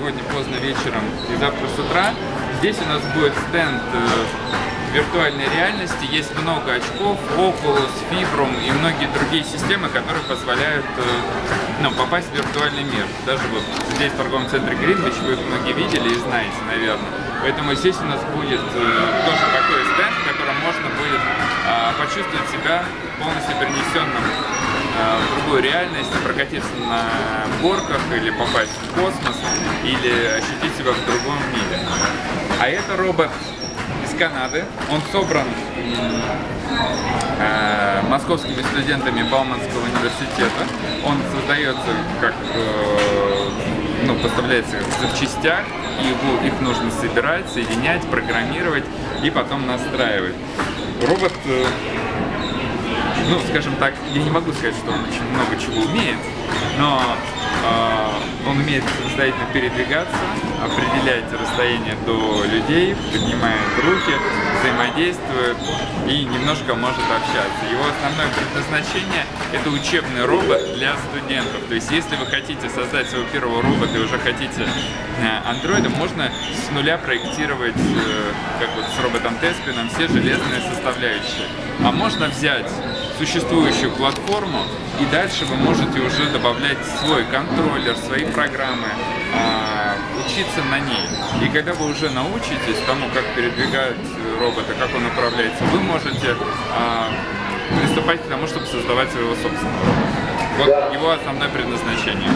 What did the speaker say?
сегодня поздно вечером и завтра с утра. Здесь у нас будет стенд э, виртуальной реальности. Есть много очков, Oculus, Fibrum и многие другие системы, которые позволяют э, ну, попасть в виртуальный мир. Даже вот здесь в торговом центре Гринвич вы их многие видели и знаете, наверное. Поэтому здесь у нас будет э, тоже такой стенд, в котором можно будет э, почувствовать себя полностью перенесенным э, в другую реальность, прокатиться на горках или попасть в космос, или ощутить себя в другом мире. А это робот из Канады. Он собран э, московскими студентами Бауманского университета. Он создается как э, ну, поставляется в запчастях, и его, их нужно собирать, соединять, программировать и потом настраивать. Робот, э, ну, скажем так, я не могу сказать, что он очень много чего умеет, но э, умеет самостоятельно передвигаться, определять расстояние до людей, поднимает руки, взаимодействует и немножко может общаться. Его основное предназначение – это учебный робот для студентов. То есть, если вы хотите создать своего первого робота и уже хотите андроида, можно с нуля проектировать, э, как вот с роботом Теспином, все железные составляющие. А можно взять существующую платформу, и дальше вы можете уже добавлять свой контроллер, свои программы, а, учиться на ней. И когда вы уже научитесь тому, как передвигать робота, как он управляется, вы можете а, приступать к тому, чтобы создавать своего собственного. Вот его основное предназначение.